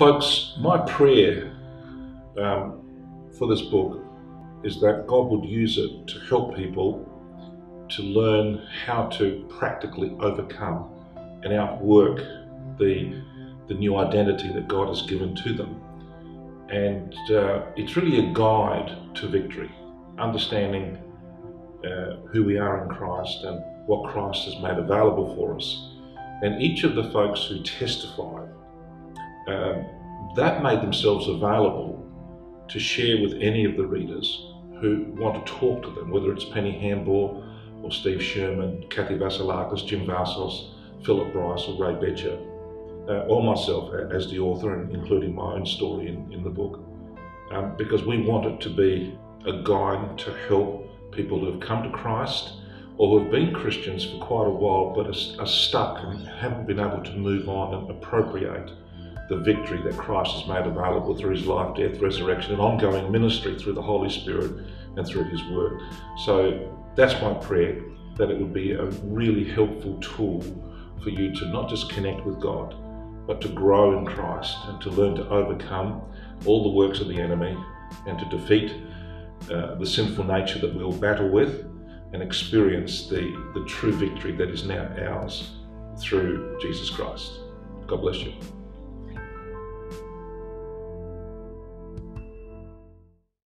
Folks, my prayer um, for this book is that God would use it to help people to learn how to practically overcome and outwork the, the new identity that God has given to them. And uh, it's really a guide to victory, understanding uh, who we are in Christ and what Christ has made available for us. And each of the folks who testified, um, that made themselves available to share with any of the readers who want to talk to them, whether it's Penny Hambore or Steve Sherman, Kathy Vasilakis, Jim Vassos, Philip Bryce or Ray Betcher, uh, or myself as the author, and including my own story in, in the book, um, because we want it to be a guide to help people who have come to Christ or who have been Christians for quite a while but are, are stuck and haven't been able to move on and appropriate the victory that Christ has made available through his life, death, resurrection, and ongoing ministry through the Holy Spirit and through his word. So that's my prayer that it would be a really helpful tool for you to not just connect with God, but to grow in Christ and to learn to overcome all the works of the enemy and to defeat uh, the sinful nature that we all battle with and experience the, the true victory that is now ours through Jesus Christ. God bless you.